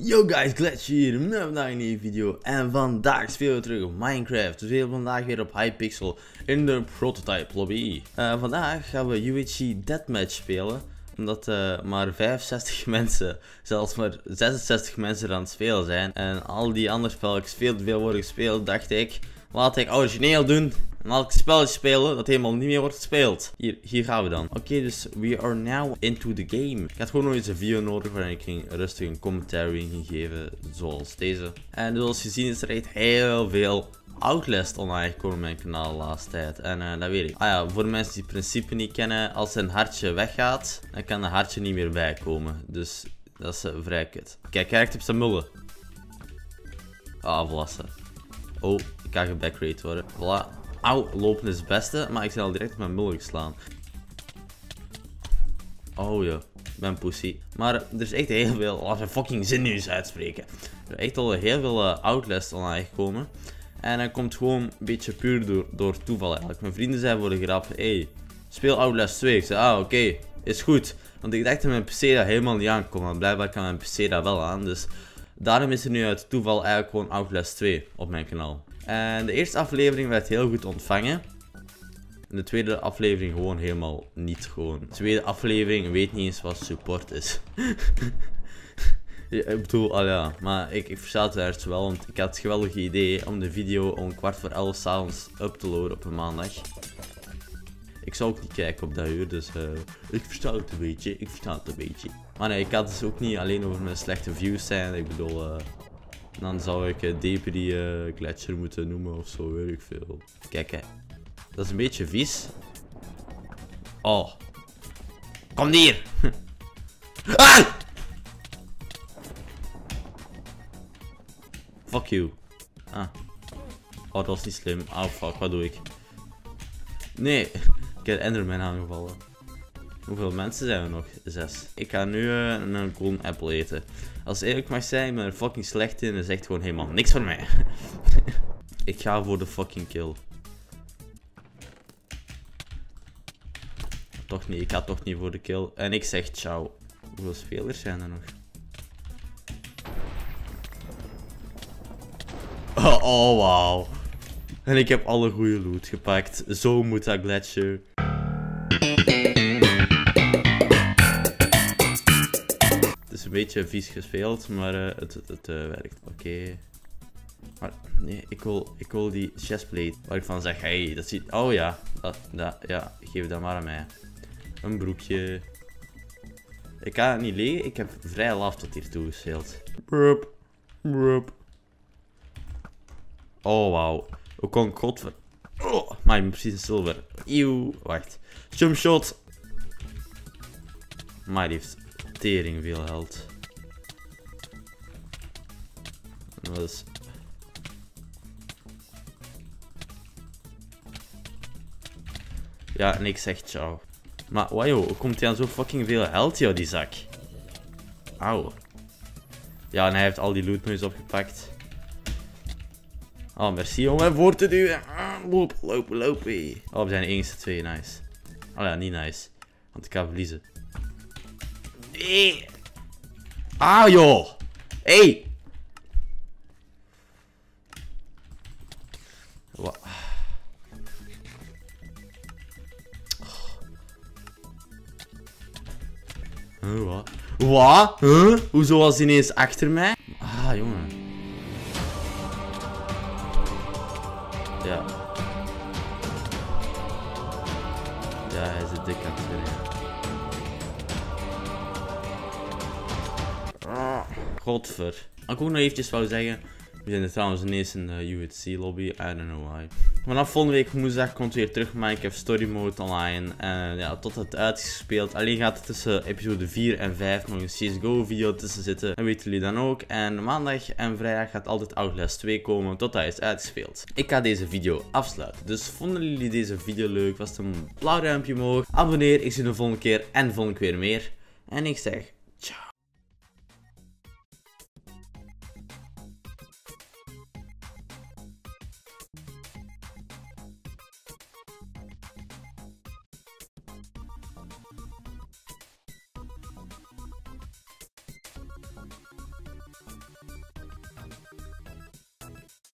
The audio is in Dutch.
Yo guys, Glitch hier met een nieuwe video en vandaag spelen we terug op Minecraft. We spelen vandaag weer op Hypixel in de prototype lobby. Uh, vandaag gaan we UHC Deathmatch spelen, omdat uh, maar 65 mensen, zelfs maar 66 mensen aan het spelen zijn. En al die andere spelletjes veel te veel worden gespeeld, dacht ik, laat ik origineel doen als ik spelletje spelen dat helemaal niet meer wordt gespeeld. Hier, hier gaan we dan. Oké, dus we are now into the game. Ik had gewoon nog eens een video nodig waarin ik ging rustig een commentary ging geven, zoals deze. En zoals je ziet is er echt heel veel Outlast online gekomen op mijn kanaal de laatste tijd. En uh, dat weet ik. Ah ja, voor mensen die het principe niet kennen, als een hartje weggaat, dan kan een hartje niet meer bijkomen. Dus dat is uh, vrij kut. Kijk, kijk op zijn mullen. Ah, aflassen. Oh, ik ga gebackrate worden. Voilà. Auw, lopen is het beste, maar ik ben al direct met mijn mullen geslaan. Oh ja, ik ben pussy. Maar er is echt heel veel, laten we fucking zin nu eens uitspreken. Er is echt al heel veel uh, Outlast online gekomen. En dat komt gewoon een beetje puur door, door toeval eigenlijk. Mijn vrienden zeiden voor de grap, hey, speel Outlast 2. Ik zei, ah oké, is goed. Want ik dacht dat mijn PC dat helemaal niet aankomt, maar blijkbaar kan mijn PC dat wel aan. Dus daarom is er nu uit toeval eigenlijk gewoon Outlast 2 op mijn kanaal. En de eerste aflevering werd heel goed ontvangen. En de tweede aflevering gewoon helemaal niet gewoon. De tweede aflevering weet niet eens wat support is. ik bedoel, al ja, maar ik, ik versta het wel, want ik had het geweldige idee om de video om kwart voor elf s'avonds up te loaden op een maandag. Ik zou ook niet kijken op dat uur, dus uh, ik versta het een beetje, ik versta het een beetje. Maar nee, ik had dus ook niet alleen over mijn slechte views zijn, ik bedoel... Uh, dan zou ik uh, Depri uh, Gletscher moeten noemen of zo, weet ik veel. Kijk, hè. Dat is een beetje vies. Oh. Kom hier! ah! Fuck you. Ah. Oh, dat was niet slim. Oh, fuck, wat doe ik? Nee, ik heb Enderman aangevallen. Hoeveel mensen zijn we nog? Zes. Ik ga nu uh, een golden apple eten. Als eerlijk mag zijn, ik ben er fucking slecht in. Is echt gewoon helemaal niks voor mij. ik ga voor de fucking kill. Toch niet, ik ga toch niet voor de kill. En ik zeg ciao. Hoeveel spelers zijn er nog? Oh, oh wow. En ik heb alle goede loot gepakt. Zo moet dat Gletscher. Beetje vies gespeeld, maar uh, het, het, uh, werkt. Oké. Maar nee, ik wil, ik wil die chestplate. Waar ik van zeg, hey, dat ziet... Oh ja, dat, ja, geef dat maar aan mij. Een broekje. Ik kan het niet leeg. Ik heb vrij laf tot hiertoe gespeeld. Brup. Brup. Oh, wauw. Hoe kon ik godver... Oh, maar ik ben precies een silver. Eeuw. Wacht. Jump shot. Maar heeft tering veel held. Dat is... Ja, en ik zeg ciao. Maar wow, hoe komt hij aan zo fucking veel held, joh, die zak? Auw. Ja, en hij heeft al die loot eens opgepakt. Oh, merci om hem voor te duwen. Ah, loop, lopen. Oh, we zijn de enige twee, nice. Oh ja, niet nice. Want ik ga verliezen. Nee. Ah, joh. Hey. Wat? Huh, wat? Wat? Huh? Hoezo was hij ineens achter mij? Ah, jongen. Ja. Ja, hij is dik aan het Godver. Ik ook nog eventjes wou zeggen. We zijn trouwens ineens in de UHC lobby. I don't know why. Vanaf volgende week woensdag komt weer terug Minecraft Story Mode online. En ja, tot het uitgespeeld. Alleen gaat er tussen episode 4 en 5 nog een CSGO video tussen zitten. Dat weten jullie dan ook. En maandag en vrijdag gaat altijd Outlast 2 komen tot hij is uitgespeeld. Ik ga deze video afsluiten. Dus vonden jullie deze video leuk? Was het een blauw duimpje omhoog? Abonneer, ik zie je de volgende keer en volgende keer meer. En ik zeg